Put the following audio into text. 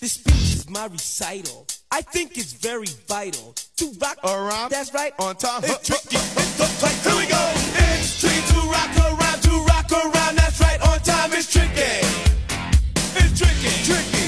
This speech is my recital. I think it's very vital to rock Around. That's right. On time. It's tricky. It's tricky. Here we go. It's tricky to rock around, to rock around. That's right. On time. It's tricky. It's. Tricky. Tricky.